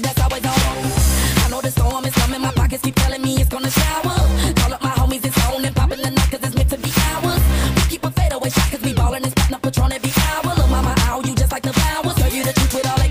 that's always on. I know the storm is coming, my pockets keep telling me it's gonna shower. Call up my homies, it's on and popping the night, cause it's meant to be ours. We keep a fadeaway shot, cause we ballin' and spittin' up Patron every hour. Look, mama, ow, you just like the flowers. Tell you the truth with all